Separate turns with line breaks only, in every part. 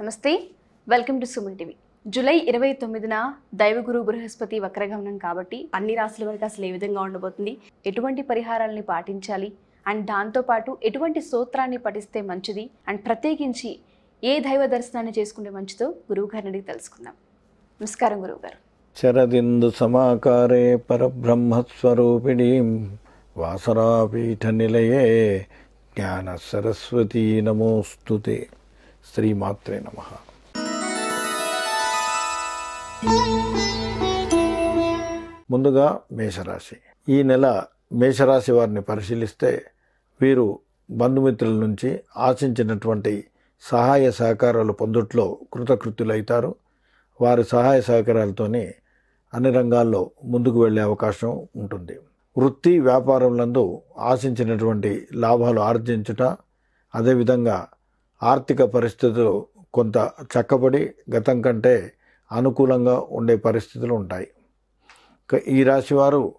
నమస్తే. Welcome to Suman TV July ఇరవై తొమ్మిదిన దైవగురు బృహస్పతి వక్రగమనం కాబట్టి అన్ని రాసుల వరకు అసలు ఏ విధంగా ఉండబోతుంది ఎటువంటి పరిహారాలని పాటించాలి అండ్ దాంతోపాటు ఎటువంటి స్తోత్రాన్ని పఠిస్తే మంచిది అండ్ ప్రత్యేకించి ఏ దైవ దర్శనాన్ని చేసుకుంటే మంచిదో గురువు గారిని అడిగి తెలుసుకుందాం. నమస్కారం గురువు గారు
శరదిందు సమాకారే పరబ్రహ్మస్వరూపిణీం వాసరాపీఠ నిలయే జ్ఞాన సరస్వతీ నమోస్తుతే. శ్రీమాత్రే నమ. ముందుగా మేషరాశి. ఈ నెల మేషరాశి వారిని పరిశీలిస్తే వీరు బంధుమిత్రుల నుంచి ఆశించినటువంటి సహాయ సహకారాలు పొందుట్లో కృతకృత్యులవుతారు వారి సహాయ సహకారాలతోనే అన్ని రంగాల్లో ముందుకు వెళ్ళే అవకాశం ఉంటుంది. వృత్తి వ్యాపారంలందు ఆశించినటువంటి లాభాలు ఆర్జించుట అదేవిధంగా ఆర్థిక పరిస్థితులు కొంత చక్కబడి గతం కంటే అనుకూలంగా ఉండే పరిస్థితులు ఉంటాయి. ఈ రాశివారు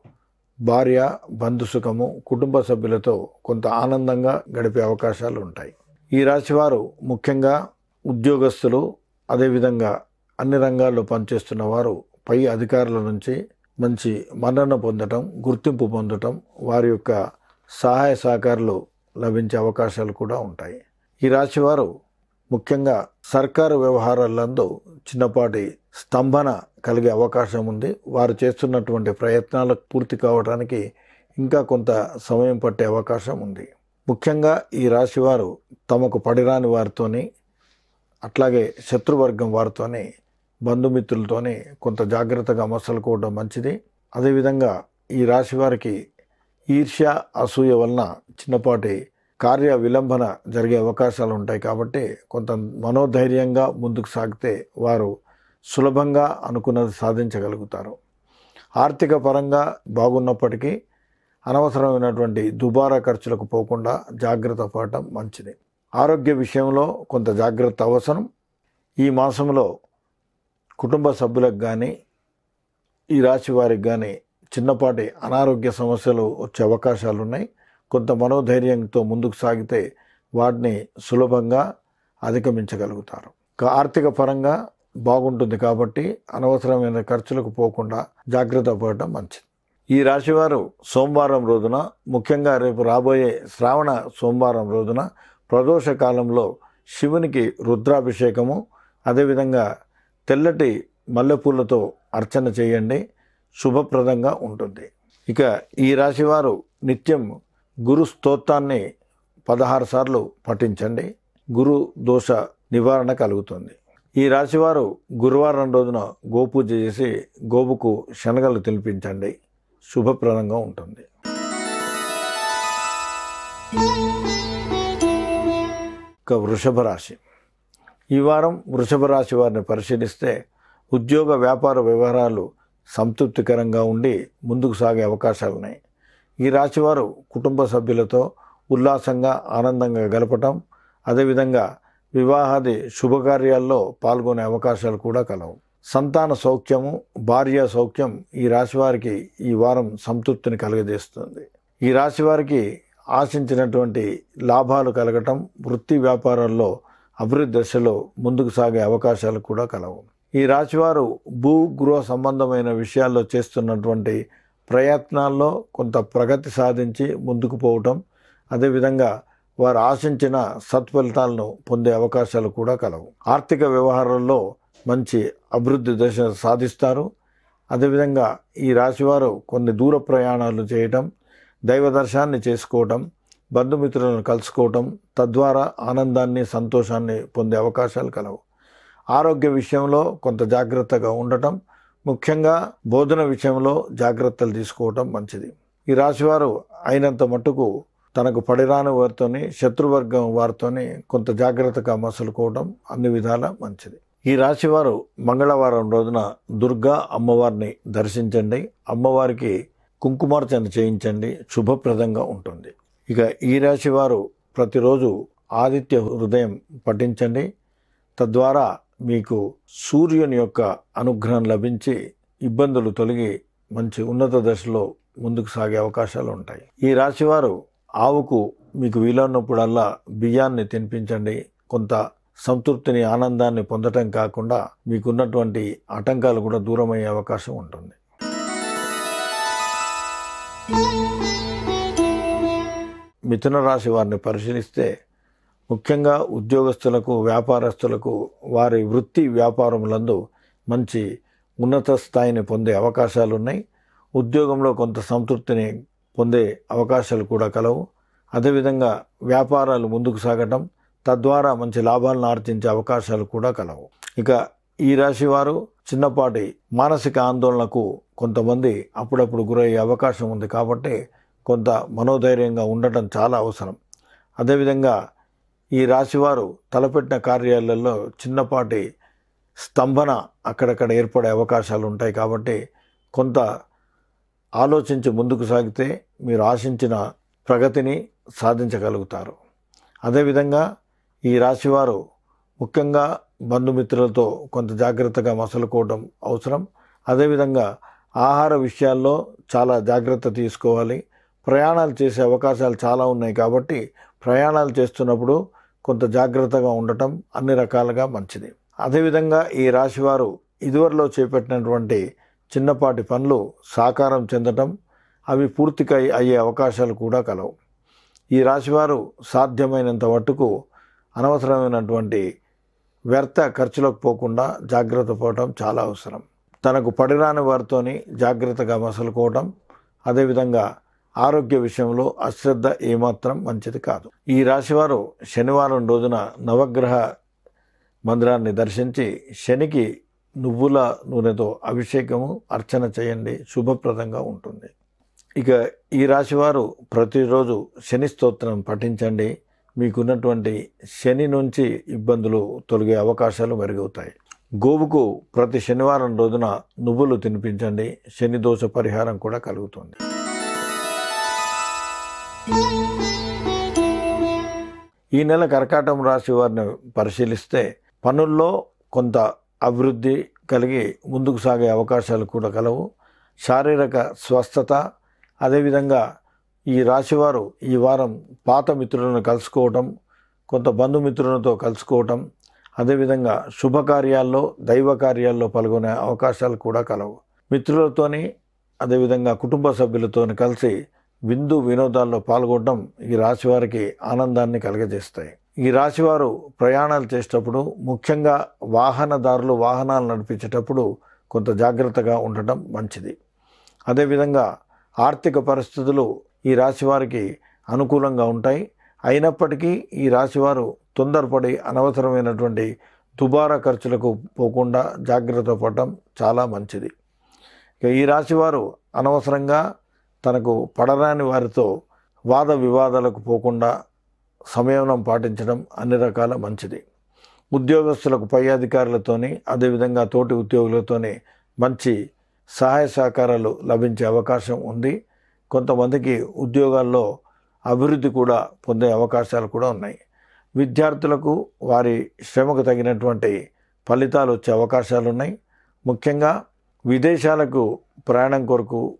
భార్య బంధుసుఖము కుటుంబ సభ్యులతో కొంత ఆనందంగా గడిపే అవకాశాలు ఉంటాయి. ఈ రాశివారు ముఖ్యంగా ఉద్యోగస్తులు అదేవిధంగా అన్ని రంగాల్లో పనిచేస్తున్న వారు పై అధికారుల నుంచి మంచి మన్నన పొందటం గుర్తింపు పొందటం వారి యొక్క సహాయ సహకారాలు లభించే అవకాశాలు కూడా ఉంటాయి. ఈ రాశివారు ముఖ్యంగా సర్కారు వ్యవహారాలందు చిన్నపాటి స్తంభన కలిగే అవకాశం ఉంది. వారు చేస్తున్నటువంటి ప్రయత్నాలు పూర్తి కావడానికి ఇంకా కొంత సమయం పట్టే అవకాశం ఉంది. ముఖ్యంగా ఈ రాశివారు తమకు పడిరాని వారితోని అట్లాగే శత్రువర్గం వారితోని బంధుమిత్రులతోని కొంత జాగ్రత్తగా మసలుకోవడం మంచిది. అదేవిధంగా ఈ రాశి వారికి ఈర్ష్య అసూయ వలన చిన్నపాటి కార్య విలంబన జరిగే అవకాశాలు ఉంటాయి కాబట్టి కొంత మనోధైర్యంగా ముందుకు సాగితే వారు సులభంగా అనుకున్నది సాధించగలుగుతారు. ఆర్థిక పరంగా బాగున్నప్పటికీ అనవసరమైనటువంటి దుబారా ఖర్చులకు పోకుండా జాగ్రత్త పడటం మంచిది. ఆరోగ్య విషయంలో కొంత జాగ్రత్త అవసరం. ఈ మాసంలో కుటుంబ సభ్యులకు కానీ ఈ రాశి వారికి కానీ చిన్నపాటి అనారోగ్య సమస్యలు వచ్చే అవకాశాలు ఉన్నాయి కొంత మనోధైర్యంతో ముందుకు సాగితే వాటిని సులభంగా అధిగమించగలుగుతారు. ఆర్థిక పరంగా బాగుంటుంది కాబట్టి అనవసరమైన ఖర్చులకు పోకుండా జాగ్రత్త పడటం మంచిది. ఈ రాశివారు సోమవారం రోజున ముఖ్యంగా రేపు రాబోయే శ్రావణ సోమవారం రోజున ప్రదోష కాలంలో శివునికి రుద్రాభిషేకము అదేవిధంగా తెల్లటి మల్లెపూలతో అర్చన చేయండి. శుభప్రదంగా ఉంటుంది. ఇక ఈ రాశివారు నిత్యం గురు స్తోత్రాన్ని పదహారు సార్లు పఠించండి. గురు దోష నివారణ కలుగుతుంది. ఈ రాశివారు గురువారం రోజున గోపూజ చేసి గోవుకు శనగలు తినిపించండి. శుభప్రదంగా ఉంటుంది. ఇక వృషభ రాశి. ఈ వారం వృషభ రాశి వారిని పరిశీలిస్తే ఉద్యోగ వ్యాపార వ్యవహారాలు సంతృప్తికరంగా ఉండి ముందుకు సాగే అవకాశాలు ఉన్నాయి ఈ రాశివారు కుటుంబ సభ్యులతో ఉల్లాసంగా ఆనందంగా గడపటం అదేవిధంగా వివాహాది శుభకార్యాల్లో పాల్గొనే అవకాశాలు కూడా కలవు. సంతాన సౌఖ్యము భార్య సౌఖ్యం ఈ రాశివారికి ఈ వారం సంతృప్తిని కలుగజేస్తుంది. ఈ రాశివారికి ఆశించినటువంటి లాభాలు కలగటం వృత్తి వ్యాపారాల్లో అభివృద్ధి దశలో ముందుకు సాగే అవకాశాలు కూడా కలవు. ఈ రాశివారు భూ గృహ సంబంధమైన విషయాల్లో చేస్తున్నటువంటి ప్రయత్నాల్లో కొంత ప్రగతి సాధించి ముందుకు పోవటం అదేవిధంగా వారు ఆశించిన సత్ఫలితాలను పొందే అవకాశాలు కూడా కలవు. ఆర్థిక వ్యవహారాల్లో మంచి అభివృద్ధి దశ సాధిస్తారు. అదేవిధంగా ఈ రాశివారు కొన్ని దూర ప్రయాణాలు చేయటం దైవ దర్శనాన్ని చేసుకోవటం బంధుమిత్రులను కలుసుకోవటం తద్వారా ఆనందాన్ని సంతోషాన్ని పొందే అవకాశాలు కలవు. ఆరోగ్య విషయంలో కొంత జాగ్రత్తగా ఉండటం ముఖ్యంగా బోధన విషయంలో జాగ్రత్తలు తీసుకోవటం మంచిది. ఈ రాశివారు అయినంత మట్టుకు తనకు పడిరాని వారితోని శత్రువర్గం వారితోని కొంత జాగ్రత్తగా మసులుకోవడం అన్ని విధాల మంచిది. ఈ రాశివారు మంగళవారం రోజున దుర్గా అమ్మవారిని దర్శించండి. అమ్మవారికి కుంకుమార్చన చేయించండి. శుభప్రదంగా ఉంటుంది. ఇక ఈ రాశివారు ప్రతిరోజు ఆదిత్య హృదయం పఠించండి. తద్వారా మీకు సూర్యుని యొక్క అనుగ్రహం లభించి ఇబ్బందులు తొలగి మంచి ఉన్నత దశలో ముందుకు సాగే అవకాశాలు ఉంటాయి. ఈ రాశివారు ఆవుకు మీకు వీలైనప్పుడల్లా బియ్యాన్ని తినిపించండి. కొంత సంతృప్తిని ఆనందాన్ని పొందటం కాకుండా మీకున్నటువంటి ఆటంకాలు కూడా దూరమయ్యే అవకాశం ఉంటుంది. మిథున రాశి వారిని పరిశీలిస్తే ముఖ్యంగా ఉద్యోగస్తులకు వ్యాపారస్తులకు వారి వృత్తి వ్యాపారములందు మంచి ఉన్నత స్థాయిని పొందే అవకాశాలు ఉన్నాయి ఉద్యోగంలో కొంత సంతృప్తిని పొందే అవకాశాలు కూడా కలవు. అదేవిధంగా వ్యాపారాలు ముందుకు సాగటం తద్వారా మంచి లాభాలను ఆర్జించే అవకాశాలు కూడా కలవు. ఇక ఈ రాశి వారు చిన్నపాటి మానసిక ఆందోళనకు కొంతమంది అప్పుడప్పుడు గురయ్యే అవకాశం ఉంది కాబట్టి కొంత మనోధైర్యంగా ఉండటం చాలా అవసరం. అదేవిధంగా ఈ రాశివారు తలపెట్టిన కార్యాలలో చిన్నపాటి స్తంభన అక్కడక్కడ ఏర్పడే అవకాశాలు ఉంటాయి కాబట్టి కొంత ఆలోచించి ముందుకు సాగితే మీరు ఆశించిన ప్రగతిని సాధించగలుగుతారు. అదేవిధంగా ఈ రాశివారు ముఖ్యంగా బంధుమిత్రులతో కొంత జాగ్రత్తగా మసలుకోవడం అవసరం. అదేవిధంగా ఆహార విషయాల్లో చాలా జాగ్రత్త తీసుకోవాలి. ప్రయాణాలు చేసే అవకాశాలు చాలా ఉన్నాయి కాబట్టి ప్రయాణాలు చేస్తున్నప్పుడు కొంత జాగ్రత్తగా ఉండటం అన్ని రకాలుగా మంచిది. అదేవిధంగా ఈ రాశివారు ఇదివరలో చేపట్టినటువంటి చిన్నపాటి పనులు సాకారం చెందటం అవి పూర్తిగా అయ్యే అవకాశాలు కూడా కలవు. ఈ రాశివారు సాధ్యమైనంత మట్టుకు అనవసరమైనటువంటి వ్యర్థ ఖర్చులకు పోకుండా జాగ్రత్త పోవటం చాలా అవసరం. తనకు పడిరాని వారితోని జాగ్రత్తగా మసలుకోవటం అదేవిధంగా ఆరోగ్య విషయంలో అశ్రద్ధ ఏమాత్రం మంచిది కాదు. ఈ రాశివారు శనివారం రోజున నవగ్రహ మందిరాన్ని దర్శించి శనికి నువ్వుల నూనెతో అభిషేకము అర్చన చేయండి. శుభప్రదంగా ఉంటుంది. ఇక ఈ రాశివారు ప్రతిరోజు శని స్తోత్రం పఠించండి. మీకున్నటువంటి శని నుంచి ఇబ్బందులు తొలగే అవకాశాలు మెరుగవుతాయి. గోవుకు ప్రతి శనివారం రోజున నువ్వులు తినిపించండి. శని దోష పరిహారం కూడా కలుగుతుంది. ఈ నెల కర్కాటం రాశి వారిని పరిశీలిస్తే పనుల్లో కొంత అభివృద్ధి కలిగి ముందుకు సాగే అవకాశాలు కూడా కలవు. శారీరక స్వస్థత అదేవిధంగా ఈ రాశివారు ఈ వారం పాత మిత్రులను కలుసుకోవటం కొంత బంధుమిత్రులతో కలుసుకోవటం అదేవిధంగా శుభకార్యాల్లో దైవ కార్యాల్లో పాల్గొనే అవకాశాలు కూడా కలవు. మిత్రులతోని అదేవిధంగా కుటుంబ సభ్యులతో కలిసి విందు వినోదాల్లో పాల్గొనడం ఈ రాశివారికి ఆనందాన్ని కలగజేస్తాయి. ఈ రాశివారు ప్రయాణాలు చేసేటప్పుడు ముఖ్యంగా వాహనదారులు వాహనాలు నడిపించేటప్పుడు కొంత జాగ్రత్తగా ఉండటం మంచిది. అదేవిధంగా ఆర్థిక పరిస్థితులు ఈ రాశివారికి అనుకూలంగా ఉంటాయి. అయినప్పటికీ ఈ రాశివారు తొందరపడి అనవసరమైనటువంటి దుబారా ఖర్చులకు పోకుండా జాగ్రత్త పడటం చాలా మంచిది. ఈ రాశివారు అనవసరంగా తనకు పడరాని వారితో వాద వివాదాలకు పోకుండా సంయమనం పాటించడం అన్ని రకాల మంచిది. ఉద్యోగస్తులకు పై అధికారులతోని అదేవిధంగా తోటి ఉద్యోగులతోనే మంచి సహాయ సహకారాలు లభించే అవకాశం ఉంది. కొంతమందికి ఉద్యోగాల్లో అభివృద్ధి కూడా పొందే అవకాశాలు కూడా ఉన్నాయి. విద్యార్థులకు వారి శ్రమకు తగినటువంటి ఫలితాలు వచ్చే అవకాశాలు ఉన్నాయి. ముఖ్యంగా విదేశాలకు ప్రయాణం కొరకు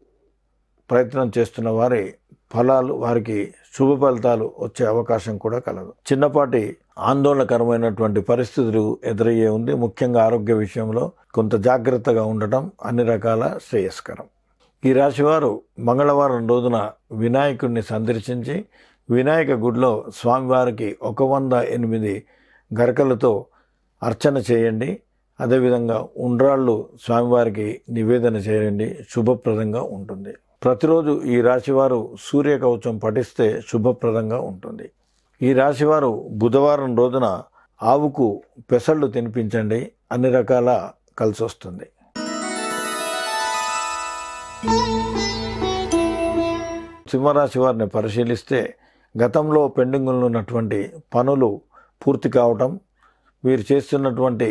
ప్రయత్నం చేస్తున్న వారి ఫలాలు వారికి శుభ ఫలితాలు వచ్చే అవకాశం కూడా కలదు. చిన్నపాటి ఆందోళనకరమైనటువంటి పరిస్థితులు ఎదురయ్యే ఉంది. ముఖ్యంగా ఆరోగ్య విషయంలో కొంత జాగ్రత్తగా ఉండటం అన్ని రకాల శ్రేయస్కరం. ఈ రాశివారు మంగళవారం రోజున వినాయకుడిని సందర్శించి వినాయక గుడిలో స్వామివారికి ఒక వంద ఎనిమిది గరకలతో అర్చన చేయండి. అదేవిధంగా ఉండ్రాళ్ళు స్వామివారికి నివేదన చేయండి. శుభప్రదంగా ఉంటుంది. ప్రతిరోజు ఈ రాశివారు సూర్య కవచం పఠిస్తే శుభప్రదంగా ఉంటుంది. ఈ రాశివారు బుధవారం రోజున ఆవుకు పెసళ్ళు తినిపించండి అన్ని రకాల కలిసి వస్తుంది సింహరాశి వారిని పరిశీలిస్తే గతంలో పెండింగులు ఉన్నటువంటి పనులు పూర్తి కావటం వీరు చేస్తున్నటువంటి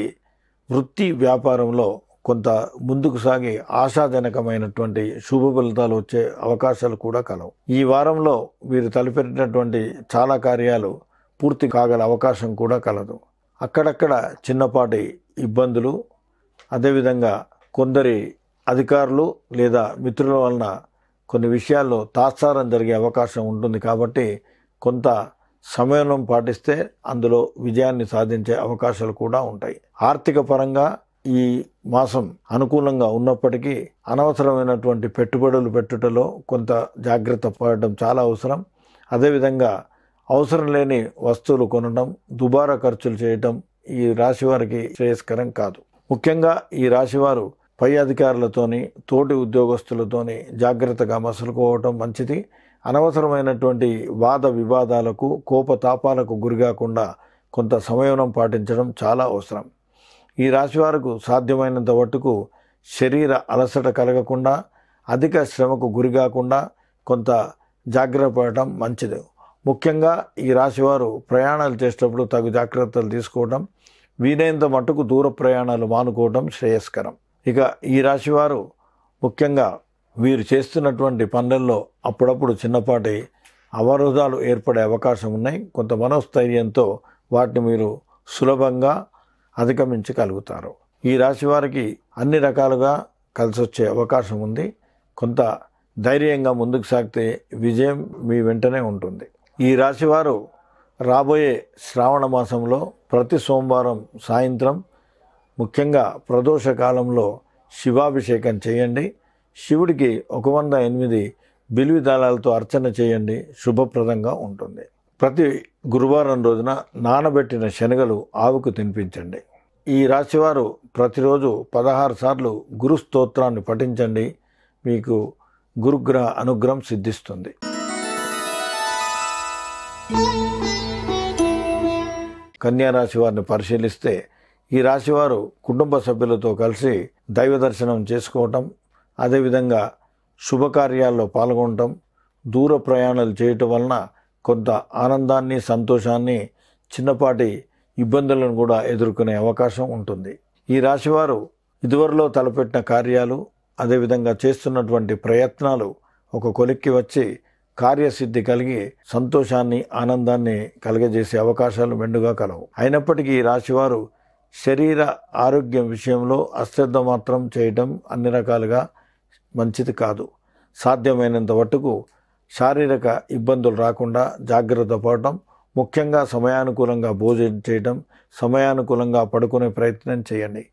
వృత్తి వ్యాపారంలో కొంత ముందుకు సాగి ఆశాజనకమైనటువంటి శుభ ఫలితాలు వచ్చే అవకాశాలు కూడా కలవు. ఈ వారంలో వీరు తలపెట్టినటువంటి చాలా కార్యాలు పూర్తి కాగల అవకాశం కూడా కలదు. అక్కడక్కడ చిన్నపాటి ఇబ్బందులు అదేవిధంగా కొందరి అధికారులు లేదా మిత్రుల వలన కొన్ని విషయాల్లో తాత్సారం జరిగే అవకాశం ఉంటుంది కాబట్టి కొంత సమయం పాటిస్తే అందులో విజయాన్ని సాధించే అవకాశాలు కూడా ఉంటాయి. ఆర్థిక పరంగా ఈ మాసం అనుకూలంగా ఉన్నప్పటికీ అనవసరమైనటువంటి పెట్టుబడులు పెట్టుటలో కొంత జాగ్రత్త పడడం చాలా అవసరం. అదేవిధంగా అవసరం లేని వస్తువులు కొనడం దుబారా ఖర్చులు చేయటం ఈ రాశి వారికి శ్రేయస్కరం కాదు. ముఖ్యంగా ఈ రాశివారు పై అధికారులతోని తోటి ఉద్యోగస్తులతోని జాగ్రత్తగా మసులుకోవటం మంచిది. అనవసరమైనటువంటి వాద వివాదాలకు కోపతాపాలకు గురికాకుండా కొంత సంయమనం పాటించడం చాలా అవసరం. ఈ రాశి రాశివారికి సాధ్యమైనంత మట్టుకు శరీర అలసట కలగకుండా అధిక శ్రమకు గురికాకుండా కొంత జాగ్రత్త పడటం మంచిది. ముఖ్యంగా ఈ రాశివారు ప్రయాణాలు చేసేటప్పుడు తగు జాగ్రత్తలు తీసుకోవడం వీలైనంత మట్టుకు దూర ప్రయాణాలు మానుకోవడం శ్రేయస్కరం. ఇక ఈ రాశివారు ముఖ్యంగా వీరు చేస్తున్నటువంటి పనులలో అప్పుడప్పుడు చిన్నపాటి అవరోధాలు ఏర్పడే అవకాశం ఉన్నాయి. కొంత మనోస్థైర్యంతో వాటిని మీరు సులభంగా అధిగమించగలుగుతారు. ఈ రాశి వారికి అన్ని రకాలుగా కలిసి వచ్చే అవకాశం ఉంది. కొంత ధైర్యంగా ముందుకు సాగితే విజయం మీ వెంటనే ఉంటుంది. ఈ రాశివారు రాబోయే శ్రావణ మాసంలో ప్రతి సోమవారం సాయంత్రం ముఖ్యంగా ప్రదోష కాలంలో శివాభిషేకం చేయండి. శివుడికి ఒక వంద ఎనిమిది బిల్వి దళాలతో అర్చన చేయండి. శుభప్రదంగా ఉంటుంది. ప్రతి గురువారం రోజున నానబెట్టిన శనగలు ఆవుకు తినిపించండి. ఈ రాశివారు ప్రతిరోజు పదహారు సార్లు గురు స్తోత్రాన్ని పఠించండి. మీకు గురుగ్రహ అనుగ్రహం సిద్ధిస్తుంది. కన్యా రాశి వారిని పరిశీలిస్తే ఈ రాశివారు కుటుంబ సభ్యులతో కలిసి దైవ దర్శనం చేసుకోవటం అదేవిధంగా శుభకార్యాల్లో పాల్గొనటం దూర ప్రయాణాలు చేయటం వలన కొంత ఆనందాన్ని సంతోషాన్ని చిన్నపాటి ఇబ్బందులను కూడా ఎదుర్కొనే అవకాశం ఉంటుంది. ఈ రాశివారు ఇదివరలో తలపెట్టిన కార్యాలు అదేవిధంగా చేస్తున్నటువంటి ప్రయత్నాలు ఒక కొలిక్కి వచ్చి కార్యసిద్ధి కలిగి సంతోషాన్ని ఆనందాన్ని కలగజేసే అవకాశాలు మెండుగా కలవు. అయినప్పటికీ ఈ రాశివారు శరీర ఆరోగ్యం విషయంలో అశ్రద్ధ మాత్రం చేయటం అన్ని రకాలుగా మంచిది కాదు. సాధ్యమైనంత మట్టుకు శారీరక ఇబ్బందులు రాకుండా జాగ్రత్త పడటం ముఖ్యంగా సమయానుకూలంగా భోజనం చేయటం సమయానుకూలంగా పడుకునే ప్రయత్నం చేయండి.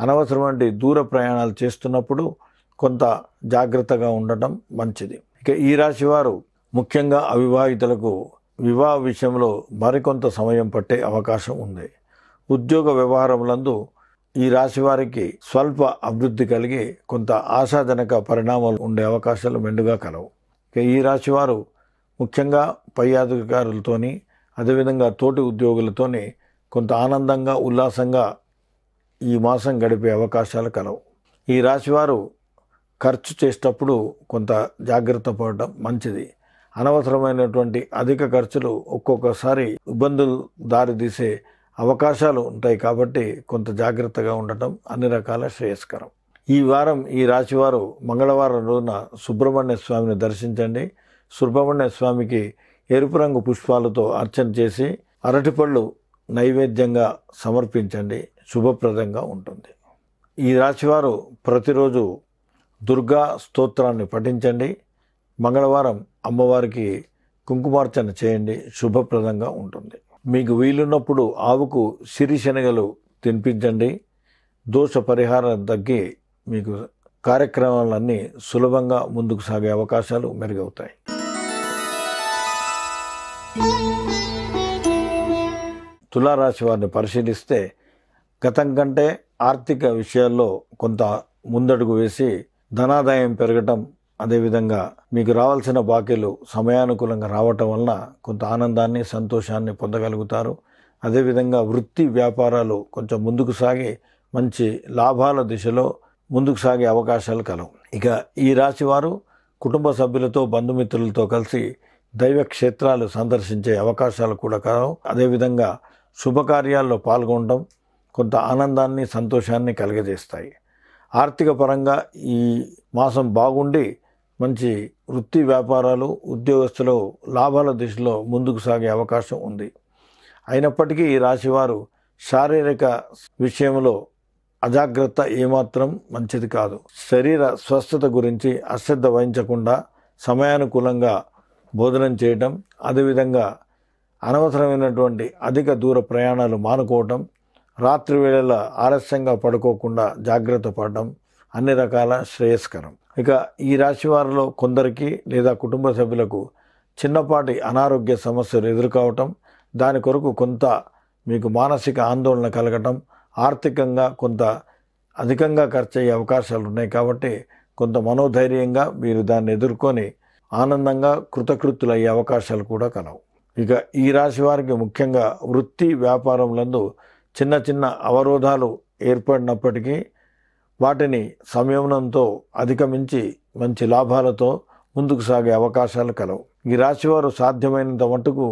అనవసరమైన దూర ప్రయాణాలు చేస్తున్నప్పుడు కొంత జాగ్రత్తగా ఉండటం మంచిది. ఇక ఈ రాశి వారు ముఖ్యంగా అవివాహితులకు వివాహ విషయంలో మరికొంత సమయం పట్టే అవకాశం ఉంది. ఉద్యోగ వ్యవహారములందు ఈ రాశి వారికి స్వల్ప అభివృద్ధి కలిగి కొంత ఆశాజనక పరిణామాలు ఉండే అవకాశాలు మెండుగా కలవు. ఈ రాశి వారు ముఖ్యంగా పై అధికారులతోని అదేవిధంగా తోటి ఉద్యోగులతోని కొంత ఆనందంగా ఉల్లాసంగా ఈ మాసం గడిపే అవకాశాలు కలవు. ఈ రాశివారు ఖర్చు చేసేటప్పుడు కొంత జాగ్రత్త పడటం మంచిది. అనవసరమైనటువంటి అధిక ఖర్చులు ఒక్కొక్కసారి ఇబ్బందులు దారితీసే అవకాశాలు ఉంటాయి కాబట్టి కొంత జాగ్రత్తగా ఉండటం అన్ని రకాల శ్రేయస్కరం. ఈ వారం ఈ రాశివారు మంగళవారం రోజున సుబ్రహ్మణ్య స్వామిని దర్శించండి. సుబ్రహ్మణ్య స్వామికి ఎరుపు రంగు పుష్పాలతో అర్చన చేసి అరటిపళ్ళు నైవేద్యంగా సమర్పించండి. శుభప్రదంగా ఉంటుంది. ఈ రాశివారు ప్రతిరోజు దుర్గా స్తోత్రాన్ని పఠించండి. మంగళవారం అమ్మవారికి కుంకుమార్చన చేయండి. శుభప్రదంగా ఉంటుంది. మీకు వీలున్నప్పుడు ఆవుకు సిరిశనగలు తినిపించండి. దోష పరిహారం తగ్గి మీకు కార్యక్రమాలన్నీ సులభంగా ముందుకు సాగే అవకాశాలు మెరుగవుతాయి. తులారాశి వారిని పరిశీలిస్తే గతం కంటే ఆర్థిక విషయాల్లో కొంత ముందడుగు వేసి ధనాదాయం పెరగటం అదేవిధంగా మీకు రావాల్సిన బాకీలు సమయానుకూలంగా రావటం వలన కొంత ఆనందాన్ని సంతోషాన్ని పొందగలుగుతారు. అదేవిధంగా వృత్తి వ్యాపారాలు కొంచెం ముందుకు సాగి మంచి లాభాల దిశలో ముందుకు సాగే అవకాశాలు కలవు. ఇక ఈ రాశి వారు కుటుంబ సభ్యులతో బంధుమిత్రులతో కలిసి దైవ క్షేత్రాలు సందర్శించే అవకాశాలు కూడా కలవు. అదేవిధంగా శుభకార్యాల్లో పాల్గొనడం కొంత ఆనందాన్ని సంతోషాన్ని కలుగజేస్తాయి. ఆర్థిక పరంగా ఈ మాసం బాగుండి మంచి వృత్తి వ్యాపారాలు ఉద్యోగస్తులు లాభాల దిశలో ముందుకు సాగే అవకాశం ఉంది. అయినప్పటికీ ఈ రాశివారు శారీరక విషయంలో అజాగ్రత్త ఏమాత్రం మంచిది కాదు. శరీర స్వస్థత గురించి అశ్రద్ధ వహించకుండా సమయానుకూలంగా భోజనం చేయటం అదేవిధంగా అనవసరమైనటువంటి అధిక దూర ప్రయాణాలు మానుకోవటం రాత్రి వేళల ఆలస్యంగా పడుకోకుండా జాగ్రత్త పడడం అన్ని రకాల శ్రేయస్కరం. ఇక ఈ రాశి వారిలో కొందరికి లేదా కుటుంబ సభ్యులకు చిన్నపాటి అనారోగ్య సమస్యలు ఎదుర్కోవటం దాని కొరకు కొంత మీకు మానసిక ఆందోళన కలగటం ఆర్థికంగా కొంత అధికంగా ఖర్చు అయ్యే అవకాశాలు ఉన్నాయి కాబట్టి కొంత మనోధైర్యంగా మీరు దాన్ని ఎదుర్కొని ఆనందంగా కృతకృత్తులయ్యే అవకాశాలు కూడా కలవు. ఇక ఈ రాశి వారికి ముఖ్యంగా వృత్తి వ్యాపారంలందు చిన్న చిన్న అవరోధాలు ఏర్పడినప్పటికీ వాటిని సంయమనంతో అధిగమించి మంచి లాభాలతో ముందుకు సాగే అవకాశాలు కలవు. ఈ రాశివారు సాధ్యమైనంత మటుకు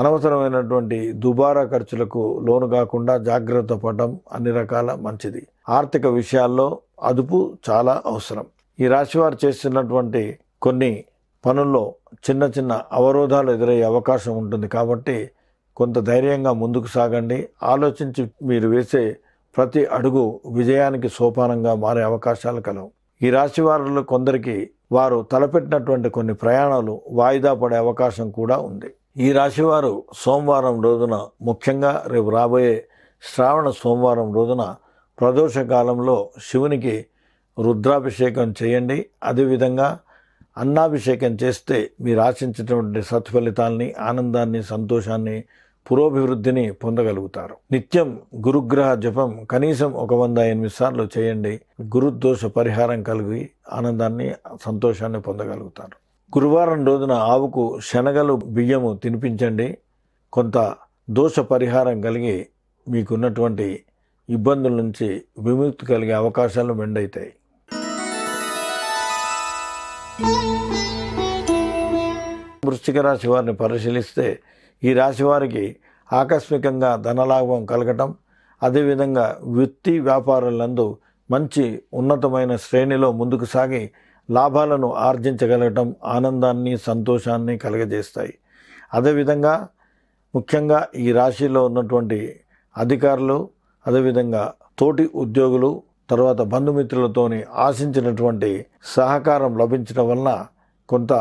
అనవసరమైనటువంటి దుబారా ఖర్చులకు లోను కాకుండా జాగ్రత్త పడడం అన్ని రకాల మంచిది. ఆర్థిక విషయాల్లో అదుపు చాలా అవసరం. ఈ రాశివారు చేస్తున్నటువంటి కొన్ని పనుల్లో చిన్న చిన్న అవరోధాలు ఎదురయ్యే అవకాశం ఉంటుంది కాబట్టి కొంత ధైర్యంగా ముందుకు సాగండి. ఆలోచించి మీరు వేసే ప్రతి అడుగు విజయానికి సోపానంగా మారే అవకాశాలు కలవు. ఈ రాశి వారిలో కొందరికి వారు తలపెట్టినటువంటి కొన్ని ప్రయాణాలు వాయిదా పడే అవకాశం కూడా ఉంది. ఈ రాశివారు సోమవారం రోజున ముఖ్యంగా రేపు రాబోయే శ్రావణ సోమవారం రోజున ప్రదోష కాలంలో శివునికి రుద్రాభిషేకం చేయండి. అదేవిధంగా అన్నాభిషేకం చేస్తే మీరు ఆశించినటువంటి సత్ఫలితాల్ని ఆనందాన్ని సంతోషాన్ని పురోభివృద్ధిని పొందగలుగుతారు. నిత్యం గురుగ్రహ జపం కనీసం ఒక వంద ఎనిమిది సార్లు చేయండి. గురుదోష పరిహారం కలిగి ఆనందాన్ని సంతోషాన్ని పొందగలుగుతారు. గురువారం రోజున ఆవుకు శనగలు బియ్యము తినిపించండి. కొంత దోష పరిహారం కలిగి మీకున్నటువంటి ఇబ్బందుల నుంచి విముక్తి కలిగే అవకాశాలు మెండవుతాయి వృశ్చిక రాశి వారిని పరిశీలిస్తే ఈ రాశి వారికి ఆకస్మికంగా ధనలాభం కలగటం అదేవిధంగా వృత్తి వ్యాపారాలందు మంచి ఉన్నతమైన శ్రేణిలో ముందుకు సాగి లాభాలను ఆర్జించగలగటం ఆనందాన్ని సంతోషాన్ని కలగజేస్తాయి. అదేవిధంగా ముఖ్యంగా ఈ రాశిలో ఉన్నటువంటి అధికారులు అదేవిధంగా తోటి ఉద్యోగులు తర్వాత బంధుమిత్రులతోని ఆశించినటువంటి సహకారం లభించడం వలన కొంత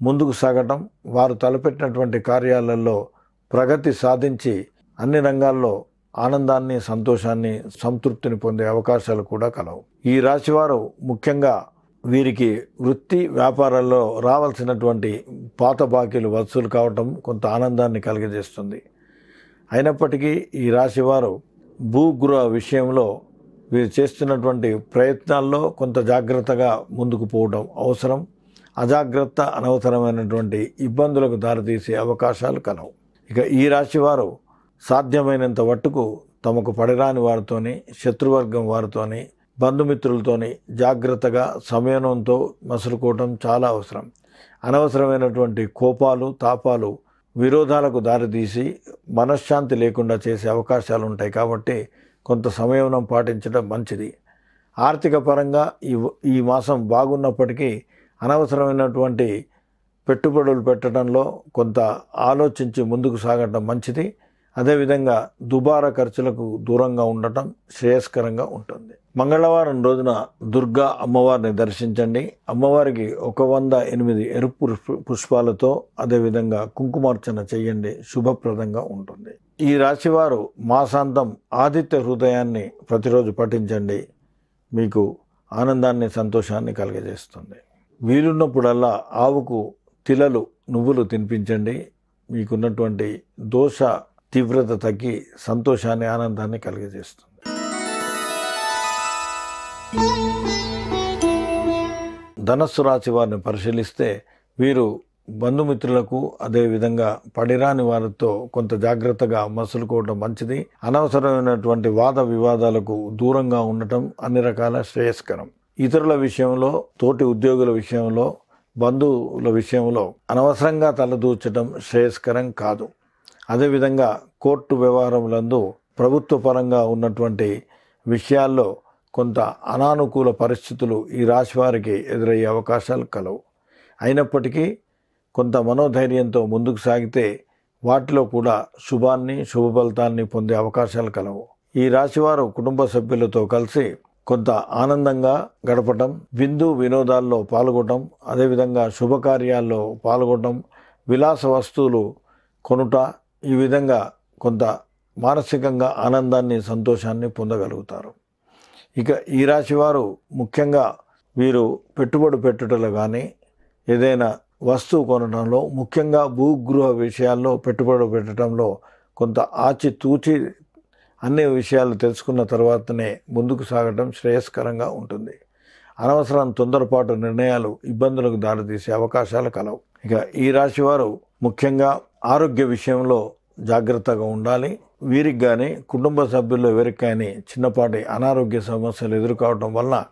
ముందుకు సాగటం వారు తలపెట్టినటువంటి కార్యాలలో ప్రగతి సాధించి అన్ని రంగాల్లో ఆనందాన్ని సంతోషాన్ని సంతృప్తిని పొందే అవకాశాలు కూడా కలవు. ఈ రాశివారు ముఖ్యంగా వీరికి వృత్తి వ్యాపారాల్లో రావాల్సినటువంటి పాత బాకీలు వసూలు కావటం కొంత ఆనందాన్ని కలిగజేస్తుంది. అయినప్పటికీ ఈ రాశివారు భూగృహ విషయంలో వీరు చేస్తున్నటువంటి ప్రయత్నాల్లో కొంత జాగ్రత్తగా ముందుకు పోవడం అవసరం. అజాగ్రత్త అనవసరమైనటువంటి ఇబ్బందులకు దారితీసే అవకాశాలు కలవు. ఇక ఈ రాశి వారు సాధ్యమైనంత మట్టుకు తమకు పడిరాని వారితోని శత్రువర్గం వారితోని బంధుమిత్రులతోని జాగ్రత్తగా సమయంతో మసులుకోవటం చాలా అవసరం. అనవసరమైనటువంటి కోపాలు తాపాలు విరోధాలకు దారితీసి మనశ్శాంతి లేకుండా చేసే అవకాశాలు ఉంటాయి కాబట్టి కొంత సంయమనం పాటించడం మంచిది. ఆర్థిక పరంగా ఈ ఈ మాసం బాగున్నప్పటికీ అనవసరమైనటువంటి పెట్టుబడులు పెట్టడంలో కొంత ఆలోచించి ముందుకు సాగటం మంచిది. అదేవిధంగా దుబారా ఖర్చులకు దూరంగా ఉండటం శ్రేయస్కరంగా ఉంటుంది. మంగళవారం రోజున దుర్గా అమ్మవారిని దర్శించండి. అమ్మవారికి ఒక వంద ఎనిమిది ఎరుపు పుష్పాలతో అదేవిధంగా కుంకుమార్చన చేయండి. శుభప్రదంగా ఉంటుంది. ఈ రాశివారు మాసాంతం ఆదిత్య హృదయాన్ని ప్రతిరోజు పఠించండి. మీకు ఆనందాన్ని సంతోషాన్ని కలుగజేస్తుంది. వీలున్నప్పుడల్లా ఆవుకు తిలలు నువ్వులు తినిపించండి. మీకున్నటువంటి దోష తీవ్రత తగ్గి సంతోషాన్ని ఆనందాన్ని కలిగజేస్తుంది. ధనస్సు రాశి వారిని పరిశీలిస్తే వీరు బంధుమిత్రులకు అదేవిధంగా పడిరాని వారితో కొంత జాగ్రత్తగా మసులుకోవడం మంచిది. అనవసరమైనటువంటి వాద వివాదాలకు దూరంగా ఉండటం అన్ని రకాల శ్రేయస్కరం. ఇతరుల విషయంలో తోటి ఉద్యోగుల విషయంలో బంధువుల విషయంలో అనవసరంగా తలదూర్చడం శ్రేయస్కరం కాదు. అదేవిధంగా కోర్టు వ్యవహారములందు ప్రభుత్వ పరంగా ఉన్నటువంటి విషయాల్లో కొంత అనానుకూల పరిస్థితులు ఈ రాశి వారికి ఎదురయ్యే అవకాశాలు కలవు. అయినప్పటికీ కొంత మనోధైర్యంతో ముందుకు సాగితే వాటిలో కూడా శుభాన్ని శుభ ఫలితాన్ని పొందే అవకాశాలు కలవు. ఈ రాశివారు కుటుంబ సభ్యులతో కలిసి కొంత ఆనందంగా గడపటం విందు వినోదాల్లో పాల్గొనడం అదేవిధంగా శుభకార్యాల్లో పాల్గొనడం విలాస వస్తువులు కొనుట ఈ విధంగా కొంత మానసికంగా ఆనందాన్ని సంతోషాన్ని పొందగలుగుతారు. ఇక ఈ రాశి వారు ముఖ్యంగా వీరు పెట్టుబడి పెట్టుటలో కానీ ఏదైనా వస్తువు కొనడంలో ముఖ్యంగా భూగృహ విషయాల్లో పెట్టుబడి పెట్టడంలో కొంత ఆచితూచి అన్ని విషయాలు తెలుసుకున్న తర్వాతనే ముందుకు సాగడం శ్రేయస్కరంగా ఉంటుంది. అనవసరం తొందరపాటు నిర్ణయాలు ఇబ్బందులకు దారితీసే అవకాశాలు కలవు. ఇక ఈ రాశి వారు ముఖ్యంగా ఆరోగ్య విషయంలో జాగ్రత్తగా ఉండాలి. వీరికి కానీ కుటుంబ సభ్యుల్లో ఎవరికి కానీ చిన్నపాటి అనారోగ్య సమస్యలు ఎదుర్కోవటం వల్ల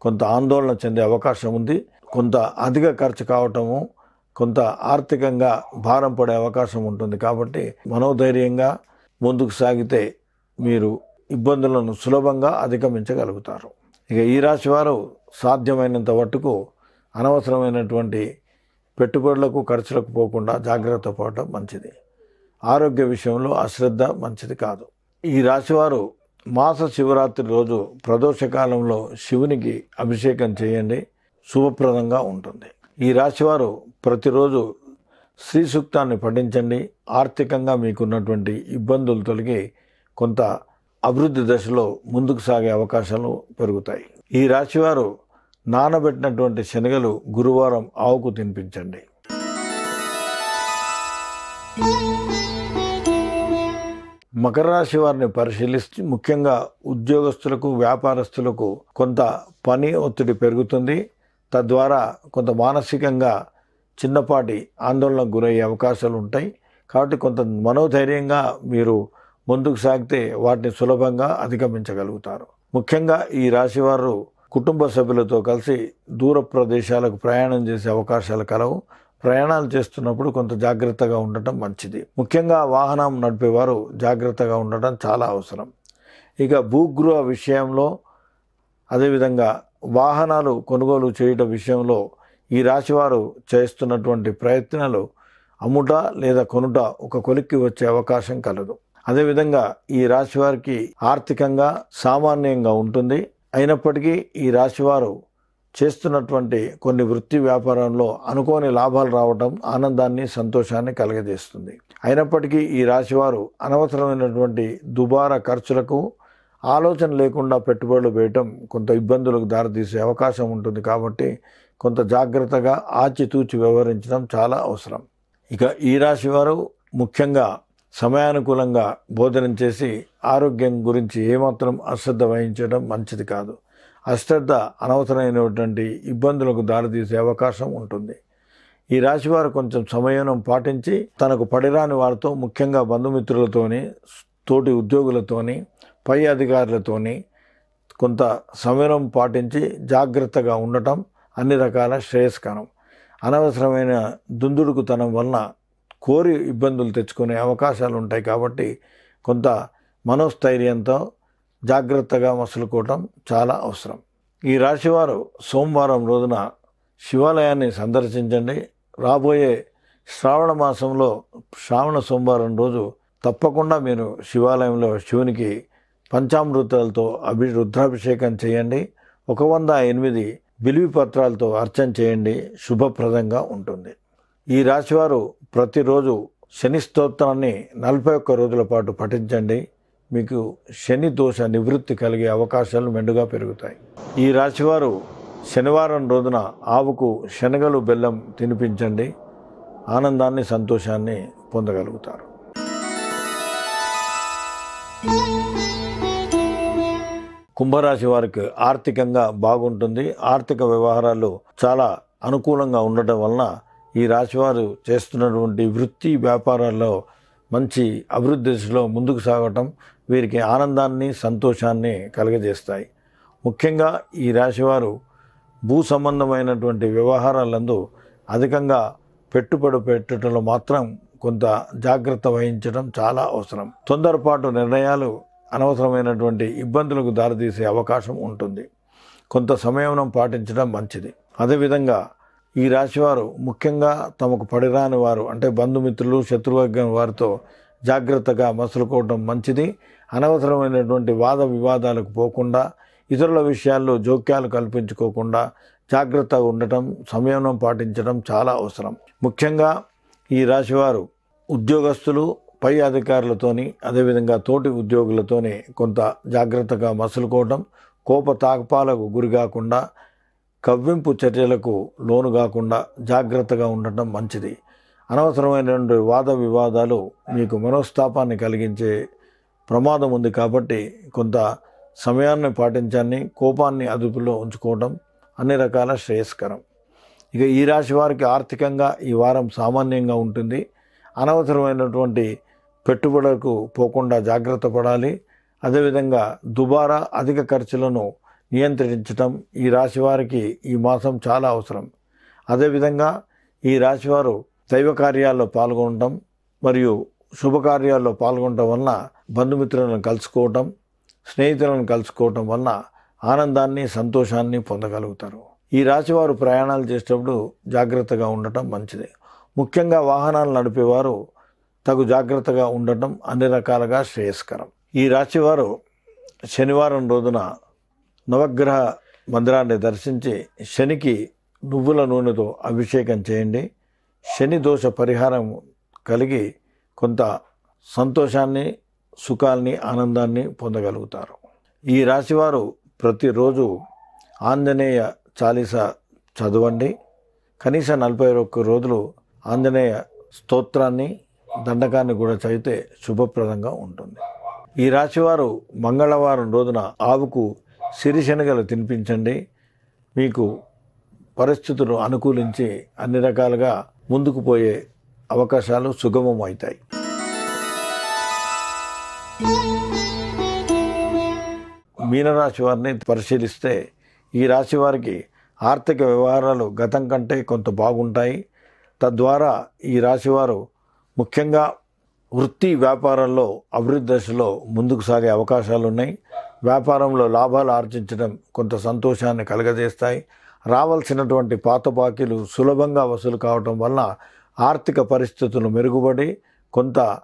కొంత ఆందోళన చెందే అవకాశం ఉంది. కొంత అధిక ఖర్చు కావటము కొంత ఆర్థికంగా భారం పడే అవకాశం ఉంటుంది. కాబట్టి మనోధైర్యంగా ముందుకు సాగితే మీరు ఇబ్బందులను సులభంగా అధిగమించగలుగుతారు. ఇక ఈ రాశి వారు సాధ్యమైనంత మట్టుకు అనవసరమైనటువంటి పెట్టుబడులకు ఖర్చులకు పోకుండా జాగ్రత్త పడటం మంచిది. ఆరోగ్య విషయంలో అశ్రద్ధ మంచిది కాదు. ఈ రాశివారు మాస శివరాత్రి రోజు ప్రదోషకాలంలో శివునికి అభిషేకం చేయండి. శుభప్రదంగా ఉంటుంది. ఈ రాశివారు ప్రతిరోజు శ్రీ సూక్తాన్ని పఠించండి ఆర్థికంగా మీకున్నటువంటి ఇబ్బందులు తొలగి కొంత అభివృద్ధి దశలో ముందుకు సాగే అవకాశాలు పెరుగుతాయి. ఈ రాశివారు నానబెట్టినటువంటి శనగలు గురువారం ఆవుకు తినిపించండి. మకర రాశి వారిని పరిశీలిస్తే ముఖ్యంగా ఉద్యోగస్తులకు వ్యాపారస్తులకు కొంత పని ఒత్తిడి పెరుగుతుంది. తద్వారా కొంత మానసికంగా చిన్నపాటి ఆందోళనకు గురయ్యే అవకాశాలు ఉంటాయి. కాబట్టి కొంత మనోధైర్యంగా మీరు ముందుకు సాగితే వాటిని సులభంగా అధిగమించగలుగుతారు. ముఖ్యంగా ఈ రాశివారు కుటుంబ సభ్యులతో కలిసి దూర ప్రదేశాలకు ప్రయాణం చేసే అవకాశాలు కలవు. ప్రయాణాలు చేస్తున్నప్పుడు కొంత జాగ్రత్తగా ఉండటం మంచిది. ముఖ్యంగా వాహనం నడిపేవారు జాగ్రత్తగా ఉండటం చాలా అవసరం. ఇక భూగృహ విషయంలో అదేవిధంగా వాహనాలు కొనుగోలు చేయడం విషయంలో ఈ రాశివారు చేస్తున్నటువంటి ప్రయత్నాలు అమ్ముట లేదా కొనుట ఒక కొలిక్కి వచ్చే అవకాశం కలదు. అదేవిధంగా ఈ రాశివారికి ఆర్థికంగా సామాన్యంగా ఉంటుంది. అయినప్పటికీ ఈ రాశివారు చేస్తున్నటువంటి కొన్ని వృత్తి వ్యాపారంలో అనుకోని లాభాలు రావడం ఆనందాన్ని సంతోషాన్ని కలగజేస్తుంది. అయినప్పటికీ ఈ రాశివారు అనవసరమైనటువంటి దుబారా ఖర్చులకు ఆలోచన లేకుండా పెట్టుబడులు వేయటం కొంత ఇబ్బందులకు దారితీసే అవకాశం ఉంటుంది కాబట్టి కొంత జాగ్రత్తగా ఆచితూచి వ్యవహరించడం చాలా అవసరం. ఇక ఈ రాశివారు ముఖ్యంగా సమయానుకూలంగా భోజనం చేసి ఆరోగ్యం గురించి ఏమాత్రం అశ్రద్ధ వహించడం మంచిది కాదు. అశ్రద్ధ అనవసరమైనటువంటి ఇబ్బందులకు దారితీసే అవకాశం ఉంటుంది. ఈ రాశివారు కొంచెం సమయం పాటించి తనకు పడిరాని వారితో ముఖ్యంగా బంధుమిత్రులతోని తోటి ఉద్యోగులతోని పై అధికారులతోని కొంత సమయం పాటించి జాగ్రత్తగా ఉండటం అన్ని రకాల శ్రేయస్కరం. అనవసరమైన దుందుడుకుతనం వలన కోరి ఇబ్బందులు తెచ్చుకునే అవకాశాలు ఉంటాయి కాబట్టి కొంత మనోస్థైర్యంతో జాగ్రత్తగా మసులుకోవటం చాలా అవసరం. ఈ రాశివారు సోమవారం రోజున శివాలయాన్ని సందర్శించండి. రాబోయే శ్రావణ మాసంలో శ్రావణ సోమవారం రోజు తప్పకుండా మీరు శివాలయంలో శివునికి పంచామృతాలతో అభి రుద్రాభిషేకం చేయండి. ఒక వంద ఎనిమిది బిలివి పత్రాలతో అర్చన చేయండి. శుభప్రదంగా ఉంటుంది. ఈ రాశివారు ప్రతిరోజు శని స్తోత్రాన్ని నలభై ఒక్క రోజుల పాటు పఠించండి. మీకు శని దోష నివృత్తి కలిగే అవకాశాలు మెండుగా పెరుగుతాయి. ఈ రాశివారు శనివారం రోజున ఆవుకు శనగలు బెల్లం తినిపించండి. ఆనందాన్ని సంతోషాన్ని పొందగలుగుతారు. కుంభరాశి వారికి ఆర్థికంగా బాగుంటుంది. ఆర్థిక వ్యవహారాలు చాలా అనుకూలంగా ఉండటం వలన ఈ రాశివారు చేస్తున్నటువంటి వృత్తి వ్యాపారాల్లో మంచి అభివృద్ధి దిశలో ముందుకు సాగటం వీరికి ఆనందాన్ని సంతోషాన్ని కలుగజేస్తాయి. ముఖ్యంగా ఈ రాశివారు భూ సంబంధమైనటువంటి వ్యవహారాలందు అధికంగా పెట్టుబడి పెట్టడంలో మాత్రం కొంత జాగ్రత్త వహించడం చాలా అవసరం. తొందరపాటు నిర్ణయాలు అనవసరమైనటువంటి ఇబ్బందులకు దారితీసే అవకాశం ఉంటుంది. కొంత సమయం పాటించడం మంచిది. అదేవిధంగా ఈ రాశివారు ముఖ్యంగా తమకు పడిరాని వారు అంటే బంధుమిత్రులు శత్రువర్గం వారితో జాగ్రత్తగా మసులుకోవడం మంచిది. అనవసరమైనటువంటి వాద వివాదాలకు పోకుండా ఇతరుల విషయాల్లో జోక్యాలు కల్పించుకోకుండా జాగ్రత్తగా ఉండటం సంయమనం పాటించడం చాలా అవసరం. ముఖ్యంగా ఈ రాశివారు ఉద్యోగస్తులు పై అధికారులతోని అదేవిధంగా తోటి ఉద్యోగులతోనే కొంత జాగ్రత్తగా మసులుకోవడం కోప తాకపాలకు గురి కాకుండా కవ్వింపు చర్యలకు లోను కాకుండా జాగ్రత్తగా ఉండటం మంచిది. అనవసరమైనటువంటి వాద వివాదాలు మీకు మనోస్తాపాన్ని కలిగించే ప్రమాదం ఉంది కాబట్టి కొంత సమయాన్ని పాటించాన్ని కోపాన్ని అదుపులో ఉంచుకోవడం అన్ని రకాల శ్రేయస్కరం. ఇక ఈ రాశి వారికి ఆర్థికంగా ఈ వారం సామాన్యంగా ఉంటుంది. అనవసరమైనటువంటి పెట్టుబడులకు పోకుండా జాగ్రత్త పడాలి. అదేవిధంగా దుబారా అధిక ఖర్చులను నియంత్రించటం ఈ రాశివారికి ఈ మాసం చాలా అవసరం. అదేవిధంగా ఈ రాశివారు దైవ కార్యాల్లో పాల్గొనడం మరియు శుభకార్యాల్లో పాల్గొనడం వలన బంధుమిత్రులను కలుసుకోవటం స్నేహితులను కలుసుకోవటం వలన ఆనందాన్ని సంతోషాన్ని పొందగలుగుతారు. ఈ రాశివారు ప్రయాణాలు చేసేటప్పుడు జాగ్రత్తగా ఉండటం మంచిది. ముఖ్యంగా వాహనాలు నడిపేవారు తగు జాగ్రత్తగా ఉండటం అన్ని రకాలుగా శ్రేయస్కరం. ఈ రాశివారు శనివారం రోజున నవగ్రహ మందిరాన్ని దర్శించి శనికి నువ్వుల నూనెతో అభిషేకం చేయండి. శని దోష పరిహారం కలిగి కొంత సంతోషాన్ని సుఖాల్ని ఆనందాన్ని పొందగలుగుతారు. ఈ రాశివారు ప్రతిరోజు ఆంజనేయ చాలీస చదవండి. కనీసం నలభై ఒక్క రోజులు ఆంజనేయ స్తోత్రాన్ని దండకాన్ని కూడా చదివితే శుభప్రదంగా ఉంటుంది. ఈ రాశివారు మంగళవారం రోజున ఆవుకు సిరిశనగలు తినిపించండి. మీకు పరిస్థితులు అనుకూలించి అన్ని రకాలుగా ముందుకు పోయే అవకాశాలు సుగమం అవుతాయి మీనరాశి వారిని పరిశీలిస్తే ఈ రాశి వారికి ఆర్థిక వ్యవహారాలు గతం కంటే కొంత బాగుంటాయి. తద్వారా ఈ రాశివారు ముఖ్యంగా వృత్తి వ్యాపారంలో అభివృద్ధి దశలో ముందుకు సాగే అవకాశాలు ఉన్నాయి వ్యాపారంలో లాభాలు ఆర్జించడం కొంత సంతోషాన్ని కలగజేస్తాయి. రావాల్సినటువంటి పాత బాకీలు సులభంగా వసూలు కావటం వలన ఆర్థిక పరిస్థితులు మెరుగుపడి కొంత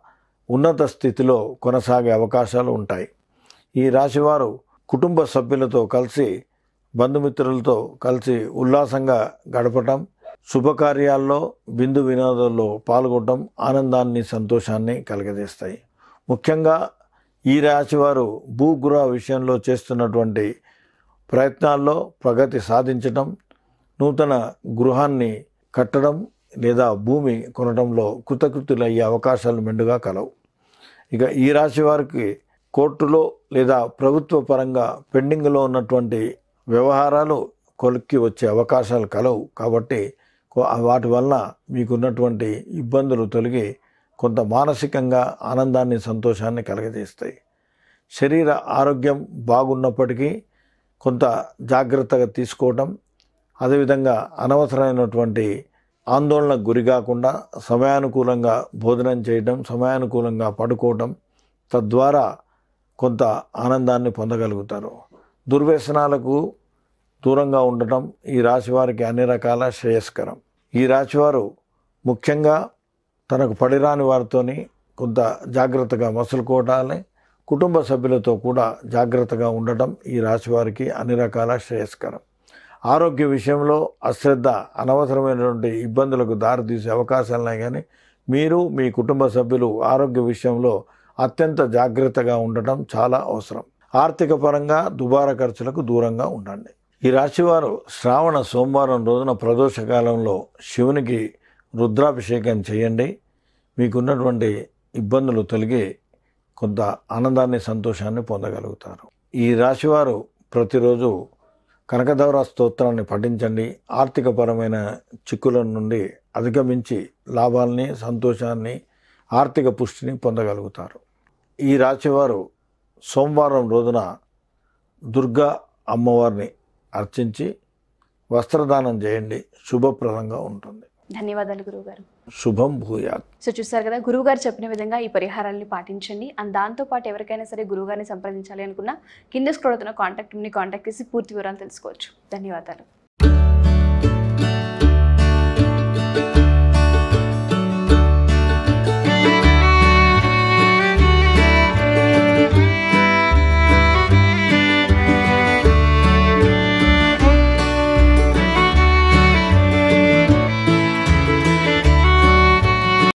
ఉన్నత స్థితిలో కొనసాగే అవకాశాలు ఉంటాయి. ఈ రాశివారు కుటుంబ సభ్యులతో కలిసి బంధుమిత్రులతో కలిసి ఉల్లాసంగా గడపటం శుభకార్యాల్లో బిందు వినోదాల్లో పాల్గొనడం ఆనందాన్ని సంతోషాన్ని కలగజేస్తాయి. ముఖ్యంగా ఈ రాశివారు భూగృహ విషయంలో చేస్తున్నటువంటి ప్రయత్నాల్లో ప్రగతి సాధించటం నూతన గృహాన్ని కట్టడం లేదా భూమి కొనడంలో కృతకృతులయ్యే అవకాశాలు మెండుగా కలవు. ఇక ఈ రాశి వారికి కోర్టులో లేదా ప్రభుత్వ పరంగా పెండింగ్లో ఉన్నటువంటి వ్యవహారాలు కొలిక్కి వచ్చే అవకాశాలు కలవు. కాబట్టి వాటి వలన మీకున్నటువంటి ఇబ్బందులు తొలగి కొంత మానసికంగా ఆనందాన్ని సంతోషాన్ని కలగజేస్తాయి. శరీర ఆరోగ్యం బాగున్నప్పటికీ కొంత జాగ్రత్తగా తీసుకోవటం అదేవిధంగా అనవసరమైనటువంటి ఆందోళనకు గురి కాకుండా సమయానుకూలంగా భోజనం చేయటం సమయానుకూలంగా పడుకోవటం తద్వారా కొంత ఆనందాన్ని పొందగలుగుతారు. దుర్వ్యసనాలకు దూరంగా ఉండటం ఈ రాశి వారికి అన్ని రకాల శ్రేయస్కరం. ఈ రాశివారు ముఖ్యంగా తనకు పడిరాని వారితోని కొంత జాగ్రత్తగా మసులుకోవటాన్ని కుటుంబ సభ్యులతో కూడా జాగ్రత్తగా ఉండటం ఈ రాశివారికి అన్ని రకాల శ్రేయస్కరం. ఆరోగ్య విషయంలో అశ్రద్ధ అనవసరమైనటువంటి ఇబ్బందులకు దారితీసే అవకాశాలు ఉన్నాయి కానీ మీరు మీ కుటుంబ సభ్యులు ఆరోగ్య విషయంలో అత్యంత జాగ్రత్తగా ఉండటం చాలా అవసరం. ఆర్థిక పరంగా దుబారా ఖర్చులకు దూరంగా ఉండండి. ఈ రాశివారు శ్రావణ సోమవారం రోజున ప్రదోష కాలంలో శివునికి రుద్రాభిషేకం చేయండి. మీకున్నటువంటి ఇబ్బందులు తొలగి కొంత ఆనందాన్ని సంతోషాన్ని పొందగలుగుతారు. ఈ రాశివారు ప్రతిరోజు కనకదౌర స్తోత్రాన్ని పఠించండి. ఆర్థికపరమైన చిక్కుల నుండి అధిగమించి లాభాల్ని సంతోషాన్ని ఆర్థిక పుష్టిని పొందగలుగుతారు. ఈ రాశివారు సోమవారం రోజున దుర్గా అమ్మవారిని అర్చించి వస్త్రదానం చేయండి. శుభప్రదంగా ఉంటుంది.
ధన్యవాదాలు గురువుగారు.
శుభం భూయాత్.
సో చూసారు కదా గురువుగారు చెప్పిన విధంగా ఈ పరిహారాన్ని పాటించండి. అండ్ దాంతోపాటు ఎవరికైనా సరే గురువుగారిని సంప్రదించాలి అనుకున్నా కింద స్క్రోల్ అవుతున్న కాంటాక్ట్ని కాంటాక్ట్ చేసి పూర్తి వివరాలు తెలుసుకోవచ్చు. ధన్యవాదాలు.